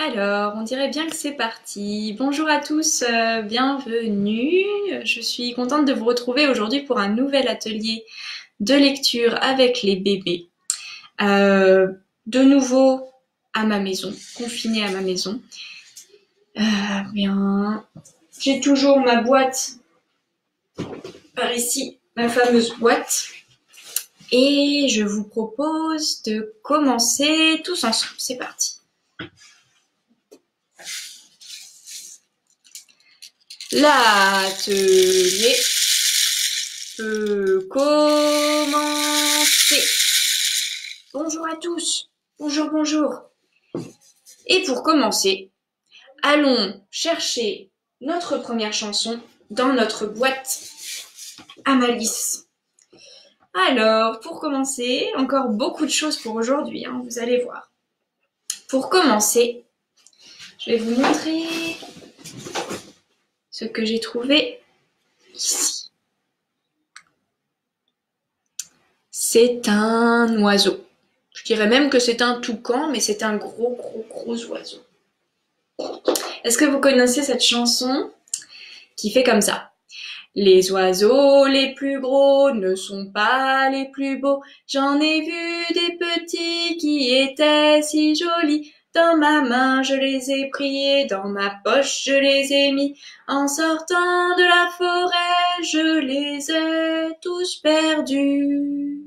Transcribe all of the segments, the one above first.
Alors, on dirait bien que c'est parti. Bonjour à tous, euh, bienvenue. Je suis contente de vous retrouver aujourd'hui pour un nouvel atelier de lecture avec les bébés. Euh, de nouveau à ma maison, confinée à ma maison. Euh, bien, j'ai toujours ma boîte par ici, ma fameuse boîte. Et je vous propose de commencer tous ensemble. C'est parti. L'atelier peut commencer. Bonjour à tous. Bonjour, bonjour. Et pour commencer, allons chercher notre première chanson dans notre boîte à malice. Alors, pour commencer, encore beaucoup de choses pour aujourd'hui, hein, vous allez voir. Pour commencer, je vais vous montrer ce que j'ai trouvé ici. C'est un oiseau. Je dirais même que c'est un toucan, mais c'est un gros, gros, gros oiseau. Est-ce que vous connaissez cette chanson qui fait comme ça? Les oiseaux les plus gros ne sont pas les plus beaux. J'en ai vu des petits qui étaient si jolis. Dans ma main je les ai pris dans ma poche je les ai mis. En sortant de la forêt je les ai tous perdus.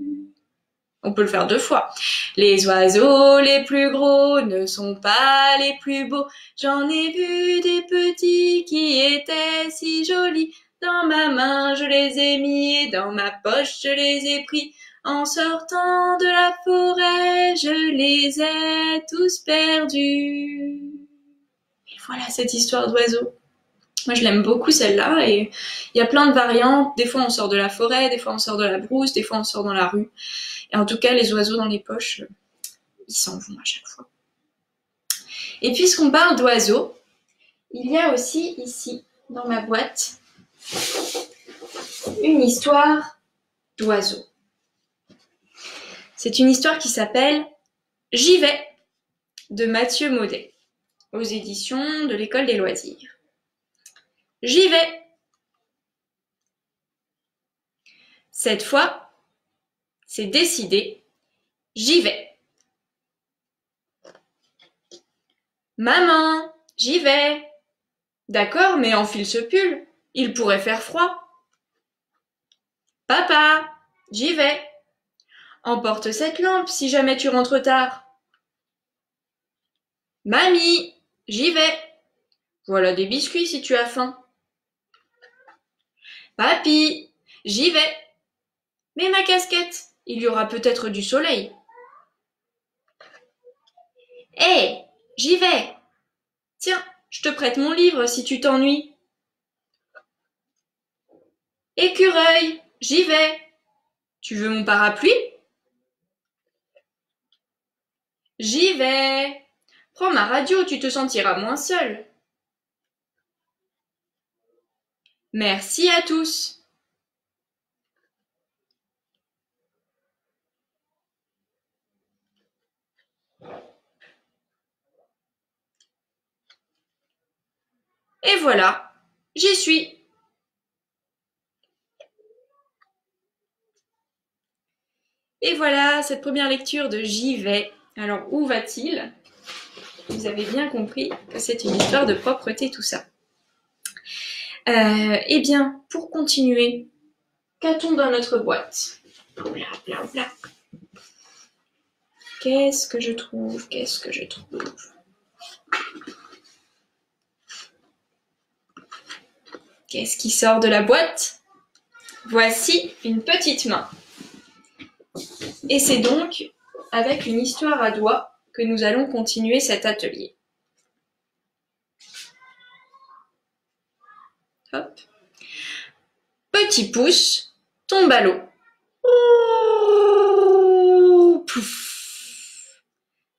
On peut le faire deux fois. Les oiseaux les plus gros ne sont pas les plus beaux. J'en ai vu des petits qui étaient si jolis. Dans ma main je les ai mis et dans ma poche je les ai pris. En sortant de la forêt, je les ai tous perdus. Et voilà cette histoire d'oiseau. Moi, je l'aime beaucoup celle-là et il y a plein de variantes. Des fois, on sort de la forêt, des fois, on sort de la brousse, des fois, on sort dans la rue. Et en tout cas, les oiseaux dans les poches, ils s'en vont à chaque fois. Et puisqu'on parle d'oiseaux, il y a aussi ici, dans ma boîte, une histoire d'oiseaux. C'est une histoire qui s'appelle J'y vais de Mathieu Maudet aux éditions de l'école des loisirs. J'y vais. Cette fois, c'est décidé, j'y vais. Maman, j'y vais. D'accord, mais enfile ce pull, il pourrait faire froid. Papa, j'y vais. Emporte cette lampe si jamais tu rentres tard. Mamie, j'y vais. Voilà des biscuits si tu as faim. Papy, j'y vais. Mais ma casquette, il y aura peut-être du soleil. Hé, j'y vais. Tiens, je te prête mon livre si tu t'ennuies. Écureuil, j'y vais. Tu veux mon parapluie? J'y vais. Prends ma radio, tu te sentiras moins seul. Merci à tous. Et voilà, j'y suis. Et voilà cette première lecture de J'y vais. Alors où va-t-il? Vous avez bien compris que c'est une histoire de propreté tout ça. Euh, eh bien, pour continuer, qu'a-t-on dans notre boîte? Qu'est-ce que je trouve? Qu'est-ce que je trouve? Qu'est-ce qui sort de la boîte? Voici une petite main. Et c'est donc avec une histoire à doigts que nous allons continuer cet atelier. Petit pouce tombe à l'eau.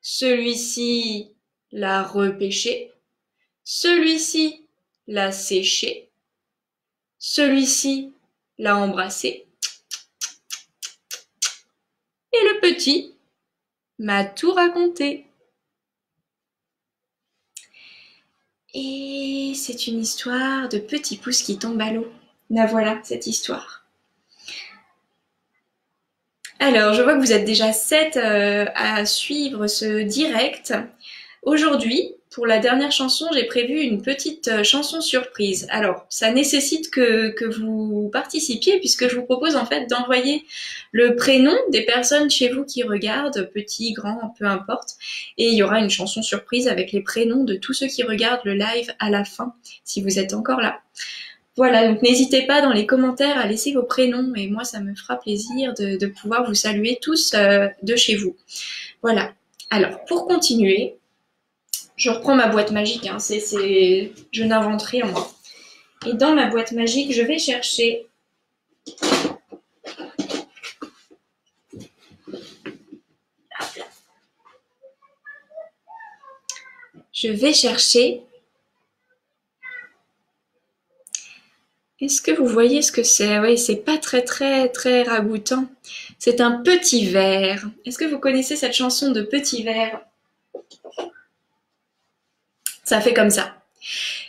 Celui-ci l'a repêché. Celui-ci l'a séché. Celui-ci l'a embrassé. Et le petit m'a tout raconté. Et c'est une histoire de petit pouce qui tombe à l'eau. La voilà, cette histoire. Alors, je vois que vous êtes déjà 7 euh, à suivre ce direct. Aujourd'hui, pour la dernière chanson, j'ai prévu une petite euh, chanson surprise. Alors, ça nécessite que, que vous participiez puisque je vous propose en fait d'envoyer le prénom des personnes chez vous qui regardent, petit, grand, peu importe. Et il y aura une chanson surprise avec les prénoms de tous ceux qui regardent le live à la fin, si vous êtes encore là. Voilà, donc n'hésitez pas dans les commentaires à laisser vos prénoms et moi ça me fera plaisir de, pouvoir vous saluer tous euh, de chez vous. Voilà. Alors, pour continuer, je reprends ma boîte magique, hein. c'est, je n'invente rien moi. Et dans ma boîte magique, je vais chercher Je vais chercher. Est-ce que vous voyez ce que c'est? Oui, c'est pas très très très ragoûtant. C'est un petit verre. Est-ce que vous connaissez cette chanson de Petit verre? Ça fait comme ça.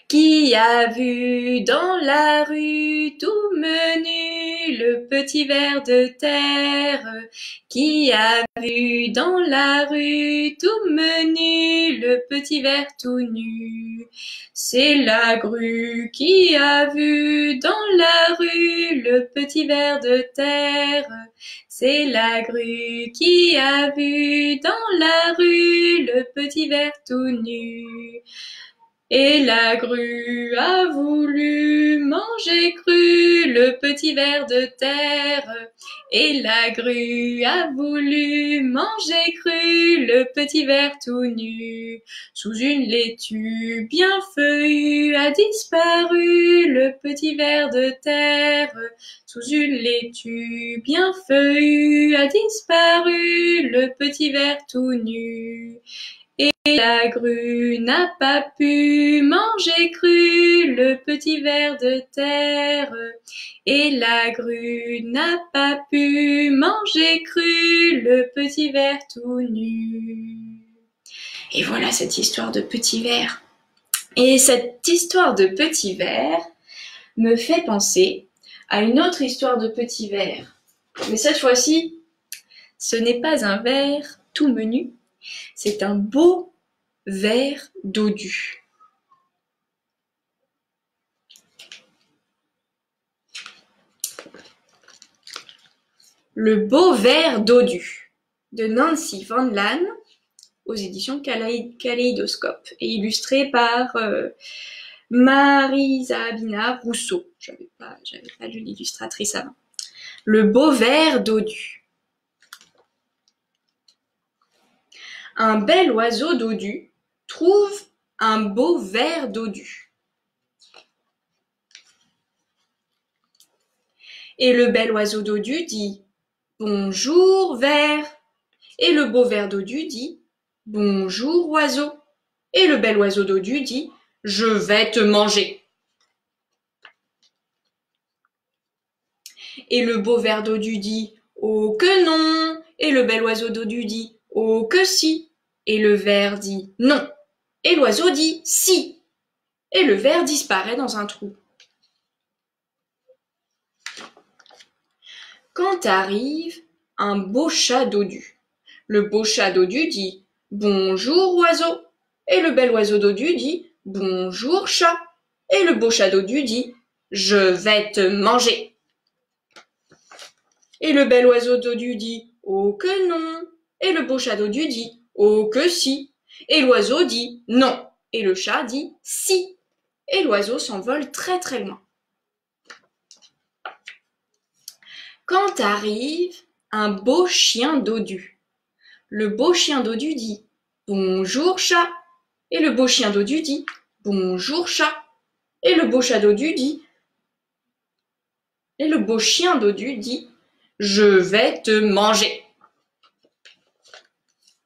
Qui a vu dans la rue tout menu le petit ver de terre Qui a vu dans la rue tout menu le petit ver tout nu C'est la grue qui a vu dans la rue le petit ver de terre c'est la grue qui a vu dans la rue le petit ver tout nu. Et la grue a voulu manger cru le petit ver de terre. Et la grue a voulu manger cru le petit ver tout nu. Sous une laitue bien feuillue a disparu le petit ver de terre. Sous une laitue bien feuillue a disparu le petit ver tout nu. Et la grue n'a pas pu manger cru le petit ver de terre. Et la grue n'a pas pu manger cru le petit ver tout nu. Et voilà cette histoire de petit ver. Et cette histoire de petit ver me fait penser à une autre histoire de petit ver. Mais cette fois-ci, ce n'est pas un verre tout menu, c'est un beau verre dodu. Le beau verre dodu de Nancy Van Lan aux éditions Kaléidoscope et illustré par euh, Marisa Rousseau. J'avais pas, pas lu l'illustratrice avant. Le beau verre dodu. Un bel oiseau dodu trouve un beau ver dodu. Et le bel oiseau dodu dit Bonjour ver. Et le beau ver dodu dit Bonjour oiseau. Et le bel oiseau dodu dit Je vais te manger. Et le beau ver dodu dit Oh que non. Et le bel oiseau dodu dit Oh que si. Et le ver dit non. Et l'oiseau dit si. Et le ver disparaît dans un trou. Quand arrive un beau chat dodu, le beau chat dodu dit Bonjour oiseau. Et le bel oiseau dodu dit Bonjour chat. Et le beau chat dodu dit Je vais te manger. Et le bel oiseau dodu dit Oh que non. Et le beau chat dodu dit Oh que si. Et l'oiseau dit non. Et le chat dit si. Et l'oiseau s'envole très très loin. Quand arrive un beau chien dodu, le beau chien dodu dit Bonjour chat. Et le beau chien dodu dit Bonjour chat. Et le beau chat dodu dit Et le beau chien dodu dit Je vais te manger.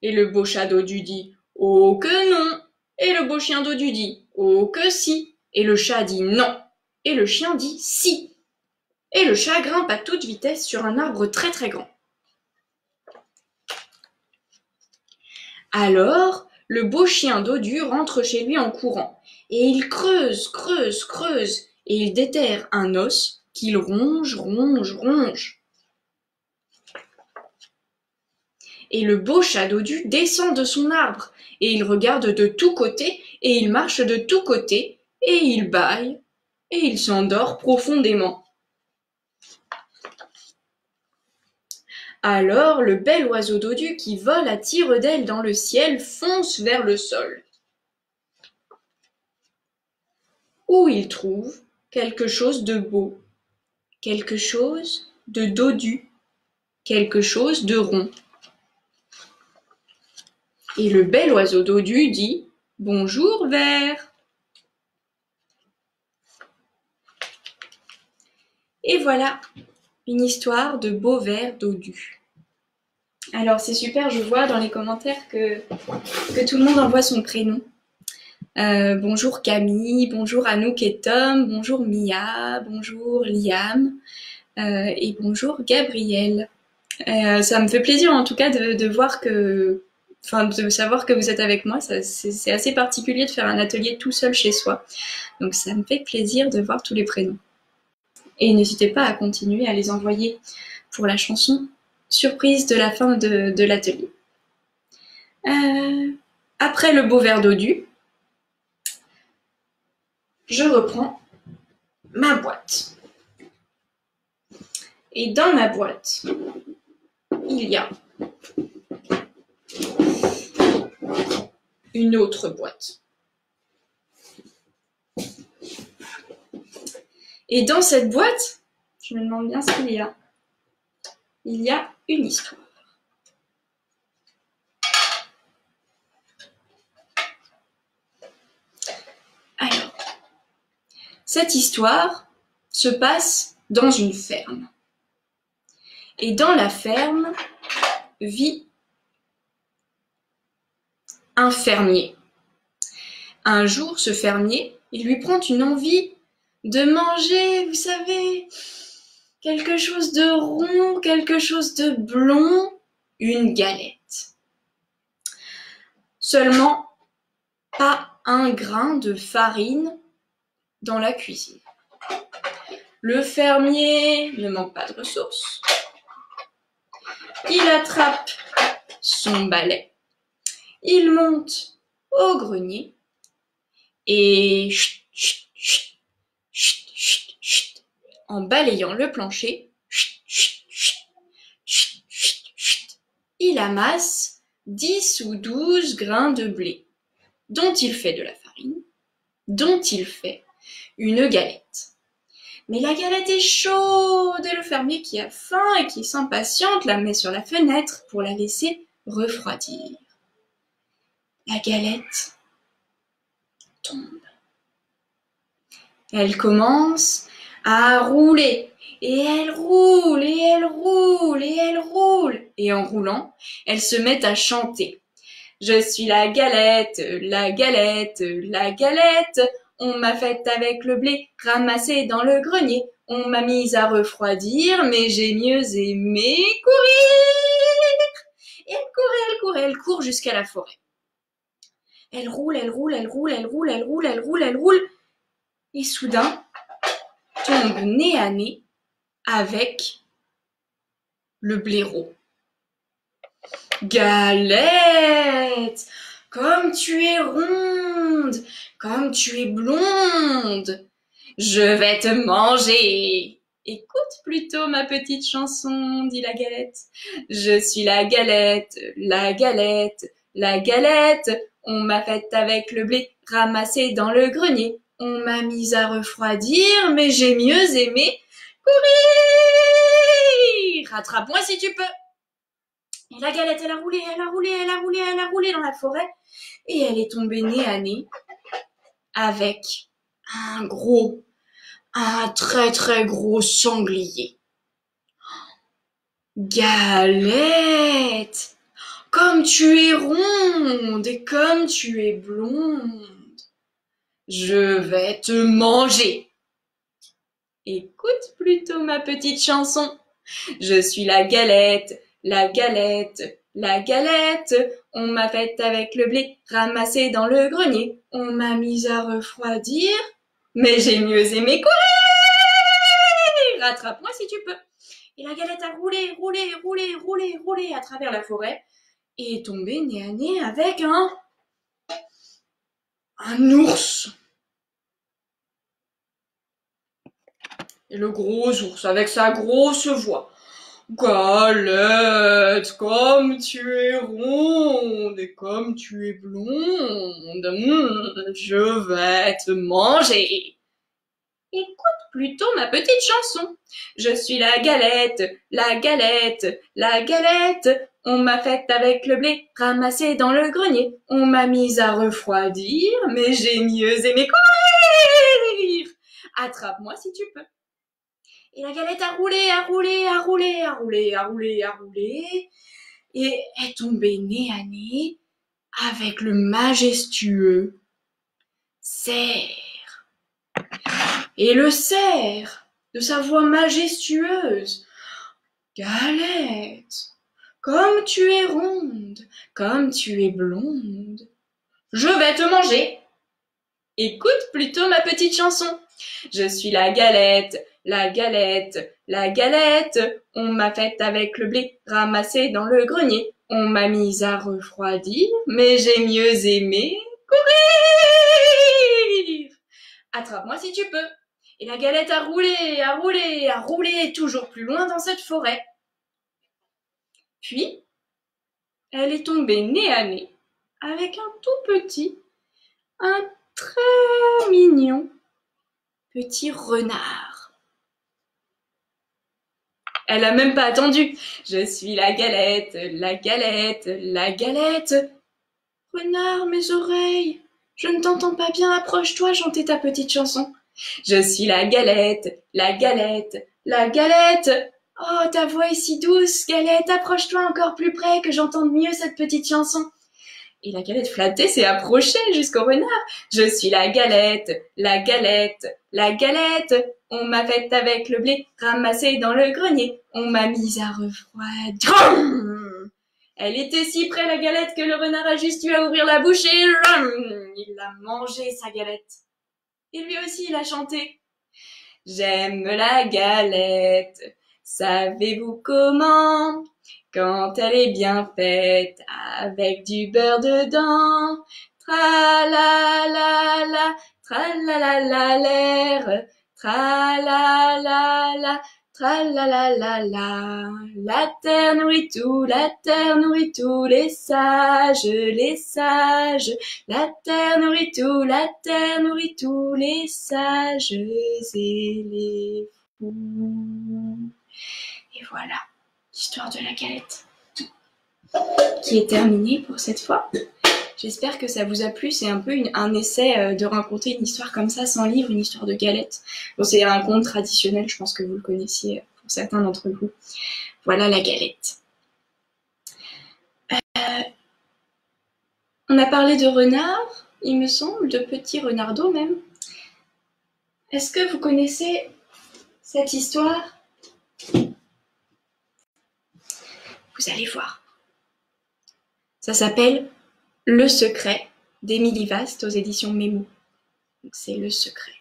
Et le beau chat dodu dit Oh que non Et le beau chien dodu dit Oh que si Et le chat dit non Et le chien dit si Et le chat grimpe à toute vitesse sur un arbre très très grand. Alors, le beau chien dodu rentre chez lui en courant. Et il creuse, creuse, creuse, et il déterre un os qu'il ronge, ronge, ronge. Et le beau chat dodu descend de son arbre, et il regarde de tous côtés, et il marche de tous côtés, et il bâille, et il s'endort profondément. Alors le bel oiseau dodu qui vole à tire d'aile dans le ciel fonce vers le sol. Où il trouve quelque chose de beau, quelque chose de dodu, quelque chose de rond. Et le bel oiseau dodu dit Bonjour ver. Et voilà une histoire de beau ver dodu. Alors c'est super, je vois dans les commentaires que, tout le monde envoie son prénom. Euh, bonjour Camille, bonjour Anouk et Tom, bonjour Mia, bonjour Liam euh, et bonjour Gabriel. Euh, ça me fait plaisir en tout cas de voir que, enfin de savoir que vous êtes avec moi. C'est assez particulier de faire un atelier tout seul chez soi. Donc ça me fait plaisir de voir tous les prénoms. Et n'hésitez pas à continuer à les envoyer pour la chanson surprise de la fin de, l'atelier. après le beau verre dodu, je reprends ma boîte. Et dans ma boîte, il y a une autre boîte. Et dans cette boîte, je me demande bien ce qu'il y a. Il y a une histoire. Cette histoire se passe dans une ferme. Et dans la ferme vit un fermier. Un jour, ce fermier, il lui prend une envie de manger, vous savez, quelque chose de rond, quelque chose de blond, une galette. Seulement, pas un grain de farine dans la cuisine. Le fermier ne manque pas de ressources. Il attrape son balai, il monte au grenier et en balayant le plancher, il amasse 10 ou 12 grains de blé, dont il fait de la farine, dont il fait une galette. Mais la galette est chaude et le fermier qui a faim et qui s'impatiente la met sur la fenêtre pour la laisser refroidir. La galette tombe. Elle commence à rouler et elle roule et elle roule et elle roule et en roulant, elle se met à chanter. Je suis la galette, la galette, la galette. On m'a faite avec le blé ramassé dans le grenier. On m'a mise à refroidir, mais j'ai mieux aimé courir. Et elle court, elle court, elle court jusqu'à la forêt. Elle roule, elle roule, elle roule, elle roule, elle roule, elle roule, elle roule. Et soudain, tombe nez à nez avec le blaireau. Galette, comme tu es ronde, comme tu es blonde, je vais te manger. Écoute plutôt ma petite chanson, dit la galette. Je suis la galette, la galette, la galette. On m'a faite avec le blé ramassé dans le grenier. On m'a mise à refroidir, mais j'ai mieux aimé courir. Rattrape-moi si tu peux. Et la galette, elle a roulé, elle a roulé, elle a roulé, elle a roulé dans la forêt. Et elle est tombée nez à nez avec un gros, un très très gros sanglier. Galette, comme tu es ronde et comme tu es blonde, je vais te manger. Écoute plutôt ma petite chanson. Je suis la galette, la galette, la galette. On m'a fait avec le blé ramassé dans le grenier. On m'a mise à refroidir, mais j'ai mieux aimé courir. Rattrape-moi si tu peux. Et la galette a roulé, roulé, roulé, roulé, roulé à travers la forêt et est tombée nez à nez avec un un ours. Et le gros ours avec sa grosse voix. Galette, comme tu es ronde et comme tu es blonde, hmm, je vais te manger. Écoute plutôt ma petite chanson. Je suis la galette, la galette, la galette. On m'a faite avec le blé ramassé dans le grenier. On m'a mise à refroidir, mais j'ai mieux aimé courir. Attrape-moi si tu peux. Et la galette a roulé, a roulé, a roulé, a roulé, a roulé, a roulé, et est tombée nez à nez avec le majestueux cerf. Et le cerf, de sa voix majestueuse, Galette, comme tu es ronde, comme tu es blonde, je vais te manger. Écoute plutôt ma petite chanson. Je suis la galette, la galette, la galette. On m'a faite avec le blé ramassé dans le grenier. On m'a mise à refroidir, mais j'ai mieux aimé courir. Attrape-moi si tu peux. Et la galette a roulé, a roulé, a roulé toujours plus loin dans cette forêt. Puis, elle est tombée nez à nez avec un tout petit, un très mignon petit renard. Elle a même pas attendu. Je suis la galette, la galette, la galette. Renard, mes oreilles. Je ne t'entends pas bien, approche-toi chanter ta petite chanson. Je suis la galette, la galette, la galette. Oh, ta voix est si douce, galette, approche-toi encore plus près que j'entende mieux cette petite chanson. Et la galette flattée s'est approchée jusqu'au renard. Je suis la galette, la galette, la galette. On m'a faite avec le blé ramassé dans le grenier. On m'a mise à refroidir. Elle était si près la galette que le renard a juste eu à ouvrir la bouche et il a mangé sa galette. Et lui aussi il a chanté. J'aime la galette. Savez-vous comment? Quand elle est bien faite avec du beurre dedans. Tra la la la, tra la la la l'air, tra la la la, tra la la la la. La terre nourrit tout, la terre nourrit tous les sages, les sages. La terre nourrit tout, la terre nourrit tous les sages et les fous. Et voilà l'histoire de la galette qui est terminée pour cette fois. J'espère que ça vous a plu. C'est un peu un essai euh, de raconter une histoire comme ça, sans livre, une histoire de galette. C'est un conte traditionnel, je pense que vous le connaissiez euh, pour certains d'entre vous. Voilà la galette. Euh, on a parlé de renard, il me semble, de petits renardeaux même. Est-ce que vous connaissez cette histoire? Vous allez voir. Ça s'appelle Le secret d'Émilie Vast aux éditions Mémo. C'est Le secret.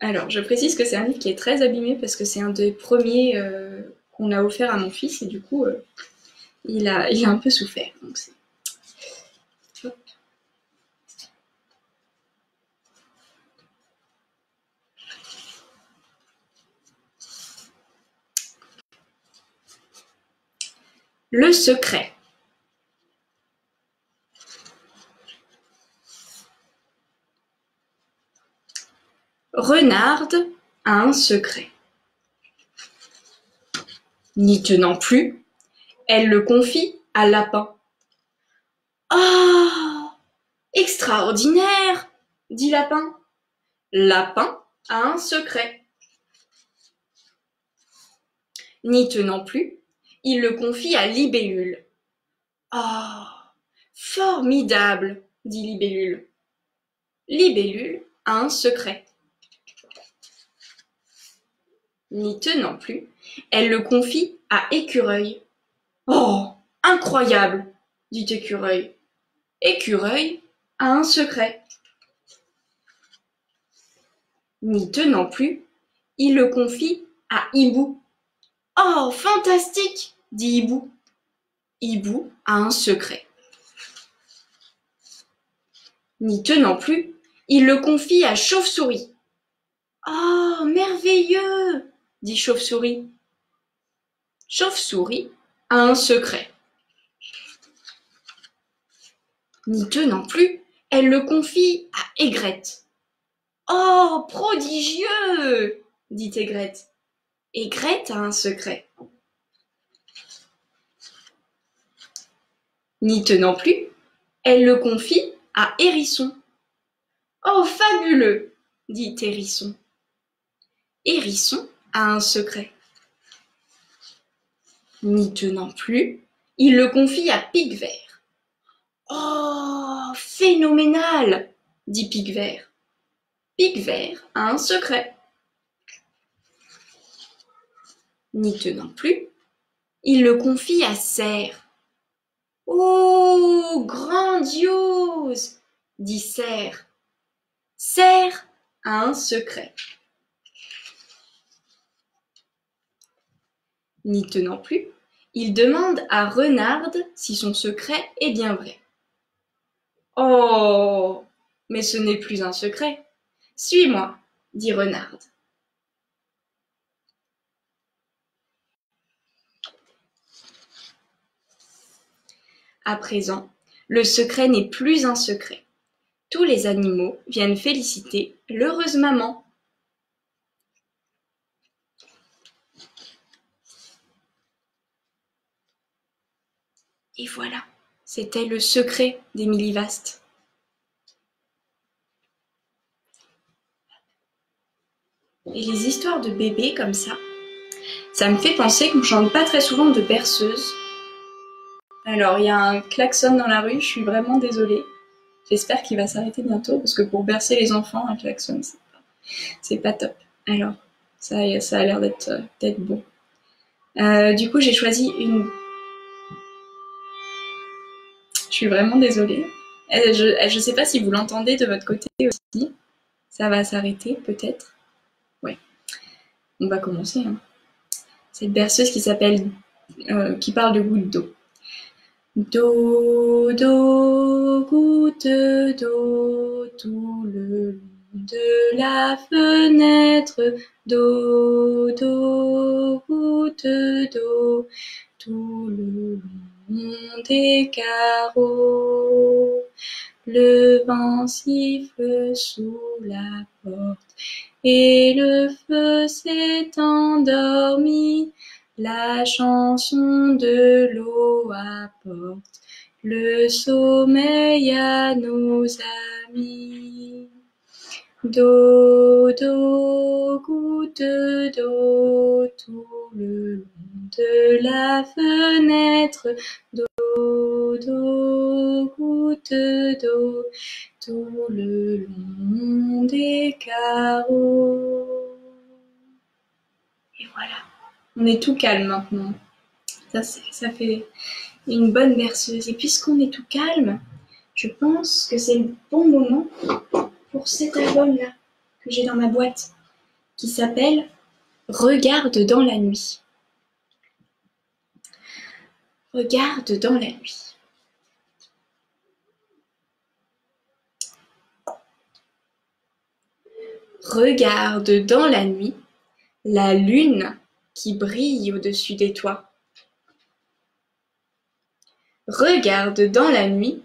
Alors, je précise que c'est un livre qui est très abîmé parce que c'est un des premiers euh, qu'on a offert à mon fils et du coup, euh, il, a, un peu souffert. Le secret. Renarde a un secret. N'y tenant plus, elle le confie à Lapin. Ah Extraordinaire dit Lapin. Lapin a un secret. N'y tenant plus, il le confie à Libellule. Ah Formidable dit Libellule. Libellule a un secret. N'y tenant plus, elle le confie à Écureuil. Oh Incroyable dit Écureuil. Écureuil a un secret. N'y tenant plus, il le confie à Hibou. Oh, fantastique dit Hibou. Hibou a un secret. N'y tenant plus, il le confie à Chauve-souris. Oh, merveilleux dit Chauve-souris. Chauve-souris a un secret. N'y tenant plus, elle le confie à Aigrette. Oh, prodigieux dit Aigrette. Aigrette a un secret. N'y tenant plus, elle le confie à Hérisson. Oh, fabuleux dit Hérisson. Hérisson a un secret. N'y tenant plus, il le confie à Pic-Vert. Oh, phénoménal dit Pic-Vert. Pic-Vert a un secret. N'y tenant plus, il le confie à Serre. Oh, grandiose dit Serre. Serre a un secret. N'y tenant plus, il demande à Renarde si son secret est bien vrai. Oh, mais ce n'est plus un secret. Suis-moi, dit Renarde. À présent, le secret n'est plus un secret. Tous les animaux viennent féliciter l'heureuse maman. Et voilà, c'était le secret d'Émilie Vaste. Et les histoires de bébés comme ça, ça me fait penser qu'on chante pas très souvent de berceuse. Alors, il y a un klaxon dans la rue, je suis vraiment désolée. J'espère qu'il va s'arrêter bientôt parce que pour bercer les enfants, un klaxon, c'est pas, top. Alors, ça, a l'air d'être bon. Euh, du coup, j'ai choisi une. Je suis vraiment désolée. Euh, je, je sais pas si vous l'entendez de votre côté aussi. Ça va s'arrêter peut-être. Ouais. On va commencer. Hein. Cette berceuse qui s'appelle, euh, qui parle de gouttes d'eau. Do, do, goutte d'eau tout le long de la fenêtre. Do, do, goutte d'eau tout le long des carreaux. Le vent siffle sous la porte et le feu s'est endormi. La chanson de l'eau apporte le sommeil à nos amis. Do, do, goutte d'eau tout le long de la fenêtre. Do, do, goutte d'eau tout le long des carreaux. Et voilà. On est tout calme maintenant. Ça, fait une bonne berceuse. Et puisqu'on est tout calme, je pense que c'est le bon moment pour cet album-là que j'ai dans ma boîte, qui s'appelle Regarde dans la nuit. Regarde dans la nuit. Regarde dans la nuit la lune qui brille au-dessus des toits. Regarde dans la nuit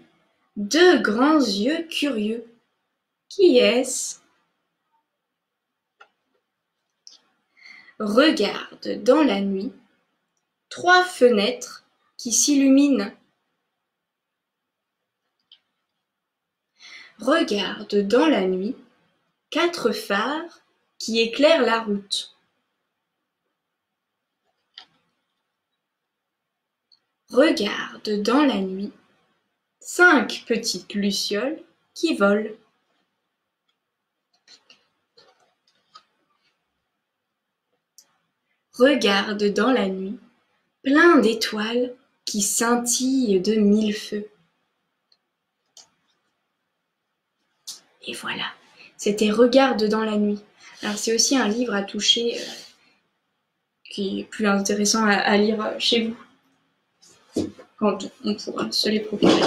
deux grands yeux curieux. Qui est-ce? Regarde dans la nuit trois fenêtres qui s'illuminent. Regarde dans la nuit quatre phares qui éclairent la route. Regarde dans la nuit cinq petites lucioles qui volent. Regarde dans la nuit plein d'étoiles qui scintille de mille feux. Et voilà, c'était Regarde dans la nuit. Alors c'est aussi un livre à toucher euh, qui est plus intéressant à, lire chez vous on pourra se les procurer.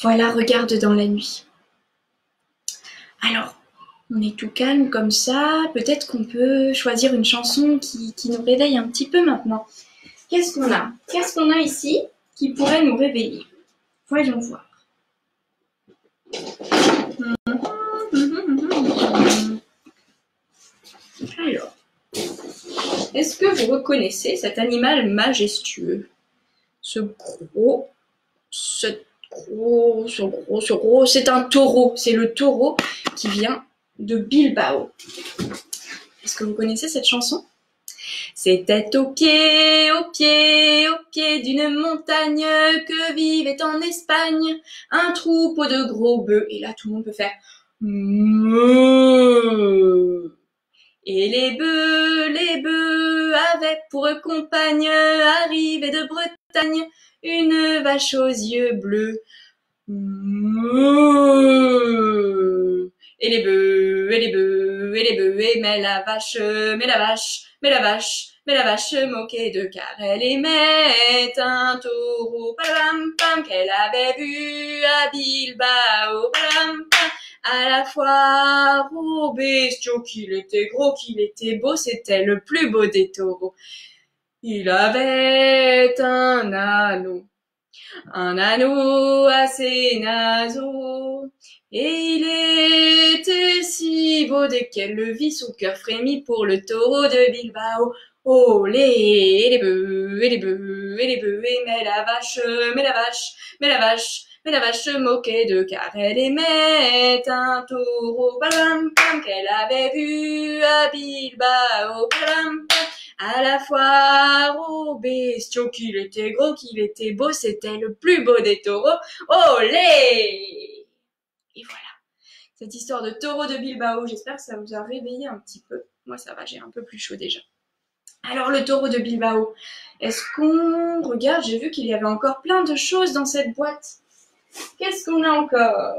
Voilà, Regarde dans la nuit. Alors, on est tout calme comme ça. Peut-être qu'on peut choisir une chanson qui, qui, nous réveille un petit peu maintenant. Qu'est-ce qu'on a? Qu'est-ce qu'on a ici qui pourrait nous réveiller? Voyons voir. Alors, est-ce que vous reconnaissez cet animal majestueux? Ce gros, ce gros, ce gros, ce gros, c'est un taureau. C'est le taureau qui vient de Bilbao. Est-ce que vous connaissez cette chanson? C'était au pied, au pied, au pied d'une montagne que vivait en Espagne un troupeau de gros bœufs. Et là, tout le monde peut faire et les bœufs, les bœufs avaient pour compagne arrivée de Bretagne une vache aux yeux bleus. Et les bœufs, et les bœufs, et les bœufs aimaient la vache, mais la vache, mais la vache, mais la vache moquait de car elle aimait un taureau, pam pam, qu'elle avait vu à Bilbao, pam, à la fois oh bestiaux qu'il était gros, qu'il était beau, c'était le plus beau des taureaux. Il avait un anneau, un anneau assez naseau, et il était si beau dès qu'elle le vit, son cœur frémit pour le taureau de Bilbao. Oh les, les bœufs, et les bœufs, et les bœufs, mais la vache, mais la vache, mais la vache, mais la vache se moquait de car elle aimait un taureau, qu'elle avait vu à Bilbao, à la foire aux bestiaux, qu'il était gros, qu'il était beau, c'était le plus beau des taureaux. Olé! Et voilà. Cette histoire de taureau de Bilbao, j'espère que ça vous a réveillé un petit peu. Moi, ça va, j'ai un peu plus chaud déjà. Alors le taureau de Bilbao, est-ce qu'on regarde? J'ai vu qu'il y avait encore plein de choses dans cette boîte. Qu'est-ce qu'on a encore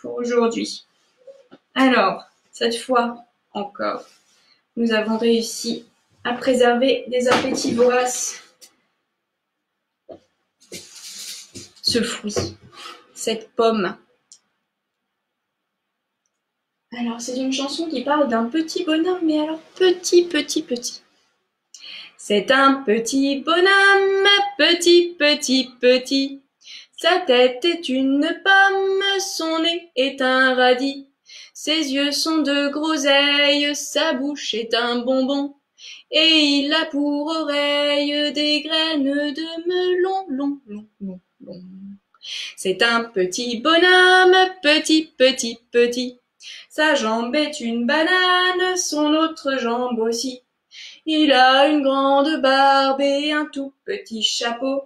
pour aujourd'hui? Alors, cette fois encore, nous avons réussi à préserver des appétits voraces. Ce fruit, cette pomme. Alors, c'est une chanson qui parle d'un petit bonhomme, mais alors petit, petit, petit. C'est un petit bonhomme, petit, petit, petit. Sa tête est une pomme, son nez est un radis. Ses yeux sont de groseilles, sa bouche est un bonbon. Et il a pour oreille des graines de melon, long, long, long, long. C'est un petit bonhomme, petit, petit, petit. Sa jambe est une banane, son autre jambe aussi. Il a une grande barbe et un tout petit chapeau.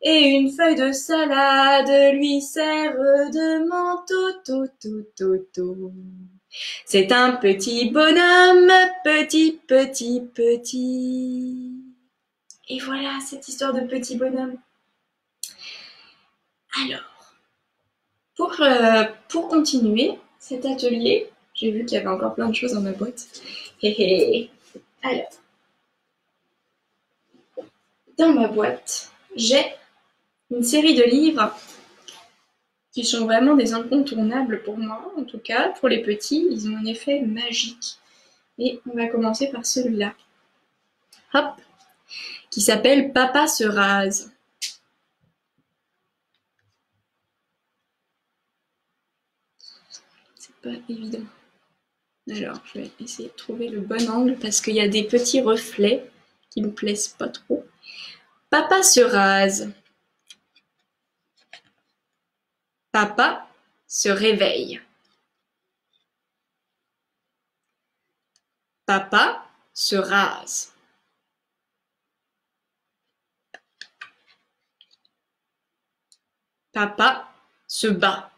Et une feuille de salade lui sert de manteau, tout, tout, tout, tout. C'est un petit bonhomme, petit, petit, petit. Et voilà cette histoire de petit bonhomme. Alors, pour, euh, pour continuer, cet atelier. J'ai vu qu'il y avait encore plein de choses dans ma boîte. Alors, dans ma boîte, j'ai une série de livres qui sont vraiment des incontournables pour moi, en tout cas. Pour les petits, ils ont un effet magique. Et on va commencer par celui-là. Hop Qui s'appelle Papa se rase. pas évident. Alors, je vais essayer de trouver le bon angle parce qu'il y a des petits reflets qui me plaisent pas trop. Papa se rase. Papa se réveille. Papa se rase. Papa se bat.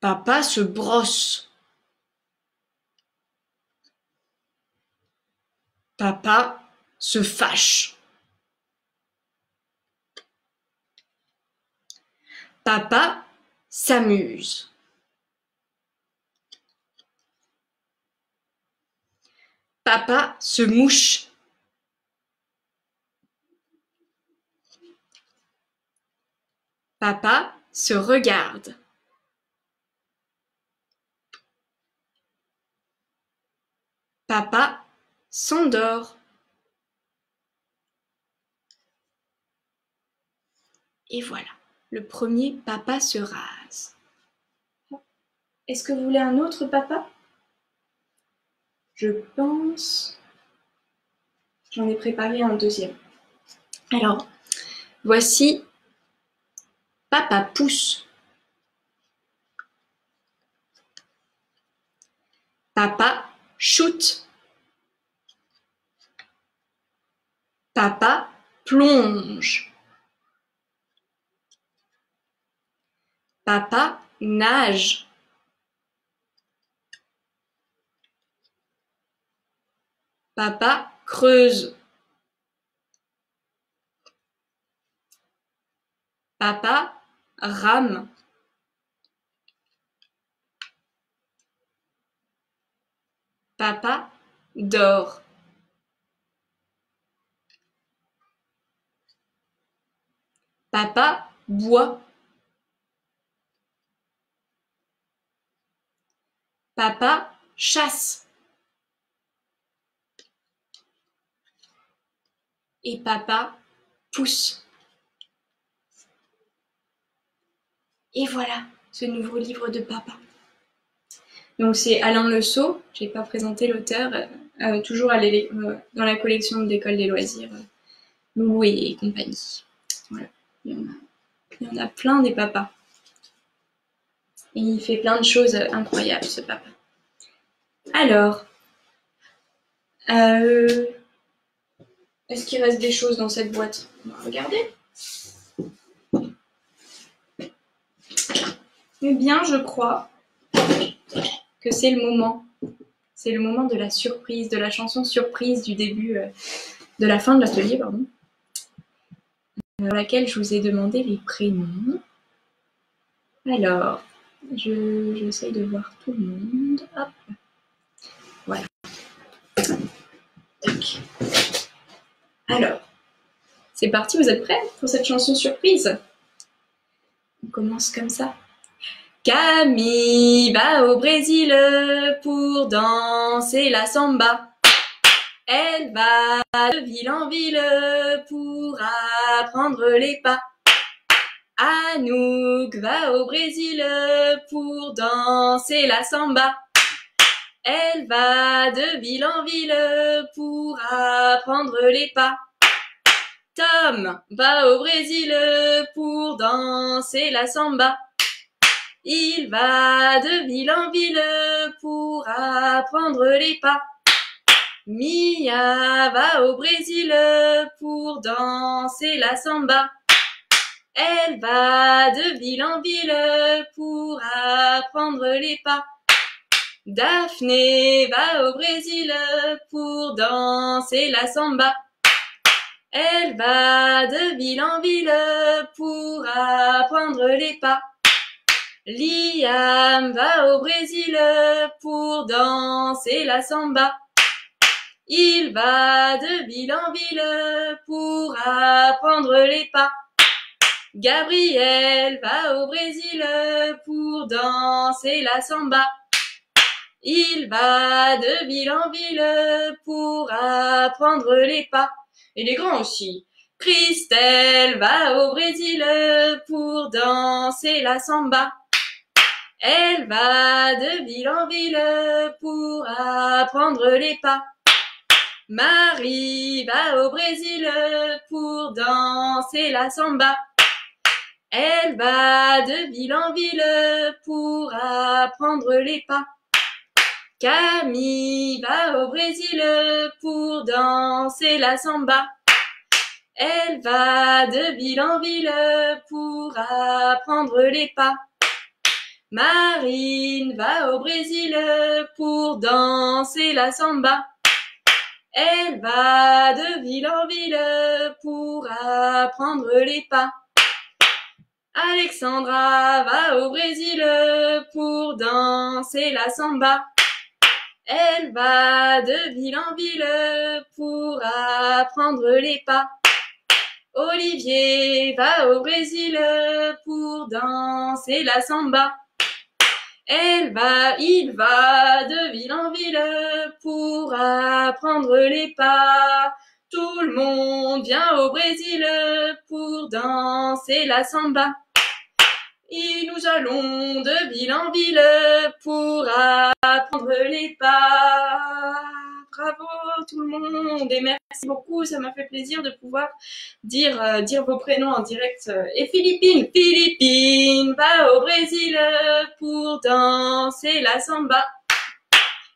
Papa se brosse. Papa se fâche. Papa s'amuse. Papa se mouche. Papa se regarde. Papa s'endort. Et voilà, le premier papa se rase. Est-ce que vous voulez un autre papa? Je pense... J'en ai préparé un deuxième. Alors, voici Papa pousse. Papa shoot. Papa plonge. Papa nage. Papa creuse. Papa rame. Papa dort. Papa boit. Papa chasse. Et papa pousse. Et voilà ce nouveau livre de papa. Donc c'est Alain Le Sceau, j'ai pas présenté l'auteur, euh, euh, toujours euh, dans la collection de l'école des loisirs, Loulou et compagnie. Voilà, il y en a plein des papas. Et il fait plein de choses incroyables ce papa. Alors, est-ce qu'il reste des choses dans cette boîte? On va regarder. Eh bien, je crois que c'est le moment. C'est le moment de la surprise, de la chanson surprise du début, euh, de la fin de l'atelier, pardon. Dans laquelle je vous ai demandé les prénoms. Alors, j'essaye de voir tout le monde. Hop. Voilà. Alors, c'est parti, vous êtes prêts pour cette chanson surprise? On commence comme ça. Camille va au Brésil pour danser la samba. Elle va de ville en ville pour apprendre les pas. Anouk va au Brésil pour danser la samba. Elle va de ville en ville pour apprendre les pas. Tom va au Brésil pour danser la samba. Il va de ville en ville pour apprendre les pas. Mia va au Brésil pour danser la samba. Elle va de ville en ville pour apprendre les pas. Daphné va au Brésil pour danser la samba. Elle va de ville en ville pour apprendre les pas. Liam va au Brésil pour danser la samba. Il va de ville en ville pour apprendre les pas. Gabriel va au Brésil pour danser la samba. Il va de ville en ville pour apprendre les pas. Et les grands aussi. Christelle va au Brésil pour danser la samba. Elle va de ville en ville pour apprendre les pas. Marie va au Brésil pour danser la samba. Elle va de ville en ville pour apprendre les pas. Camille va au Brésil pour danser la samba. Elle va de ville en ville pour apprendre les pas. Marine va au Brésil pour danser la samba. Elle va de ville en ville pour apprendre les pas. Alexandra va au Brésil pour danser la samba. Elle va de ville en ville pour apprendre les pas. Olivier va au Brésil pour danser la samba. Elle va, il va de ville en ville pour apprendre les pas. Tout le monde vient au Brésil pour danser la samba. Et nous allons de ville en ville pour apprendre les pas. Bravo tout le monde et merci beaucoup, ça m'a fait plaisir de pouvoir dire, euh, dire vos prénoms en direct. Et Philippine, Philippine va au Brésil pour danser la samba.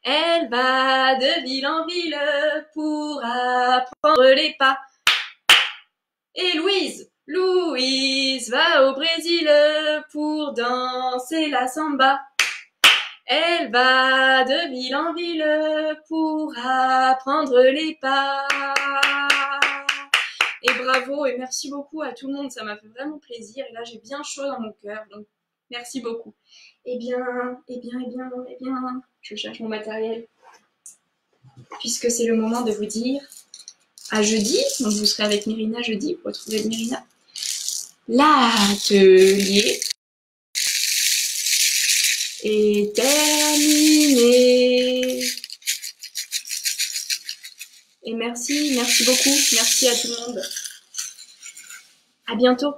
Elle va de ville en ville pour apprendre les pas. Et Louise, Louise va au Brésil pour danser la samba. Elle va de ville en ville pour apprendre les pas. Et bravo et merci beaucoup à tout le monde, ça m'a fait vraiment plaisir. Et là, j'ai bien chaud dans mon cœur, donc merci beaucoup. Eh bien, eh bien, eh bien, eh bien, je cherche mon matériel. Puisque c'est le moment de vous dire à jeudi, donc vous serez avec Myrina jeudi pour retrouver Myrina L'atelier est terminé. Et merci, merci beaucoup. Merci à tout le monde. À bientôt.